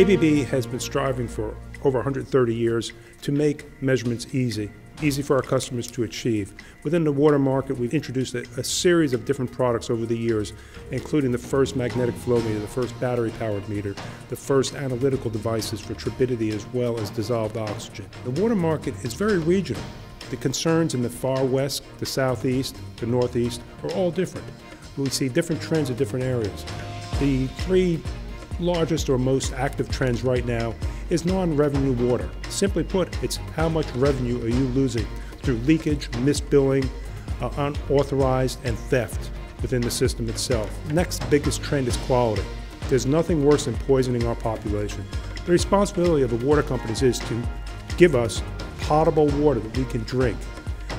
ABB has been striving for over 130 years to make measurements easy, easy for our customers to achieve. Within the water market, we've introduced a, a, series of different products over the years, including the first magnetic flow meter, the first battery powered meter, the first analytical devices for turbidity as well as dissolved oxygen. The water market is very regional. The concerns in the far west, the southeast, the northeast are all different. We see different trends in different areas. The three largest or most active trends right now is non-revenue water. Simply put, it's how much revenue are you losing through leakage, misbilling, uh, unauthorized, and theft within the system itself. Next biggest trend is quality. There's nothing worse than poisoning our population. The responsibility of the water companies is to give us potable water that we can drink,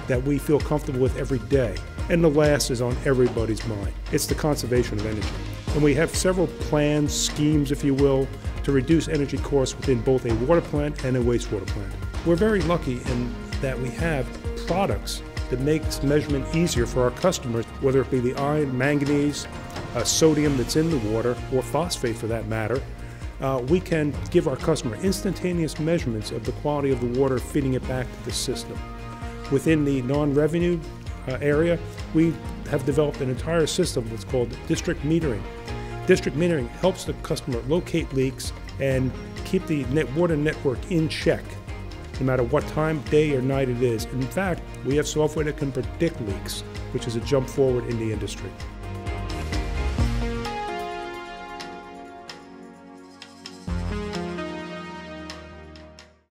that we feel comfortable with every day. And the last is on everybody's mind. It's the conservation of energy. And we have several plans, schemes, if you will, to reduce energy costs within both a water plant and a wastewater plant. We're very lucky in that we have products that makes measurement easier for our customers, whether it be the iron, manganese, uh, sodium that's in the water, or phosphate for that matter. Uh, we can give our customer instantaneous measurements of the quality of the water, feeding it back to the system. Within the non-revenue uh, area, we have developed an entire system that's called district metering. District metering helps the customer locate leaks and keep the net water network in check, no matter what time, day, or night it is. In fact, we have software that can predict leaks, which is a jump forward in the industry.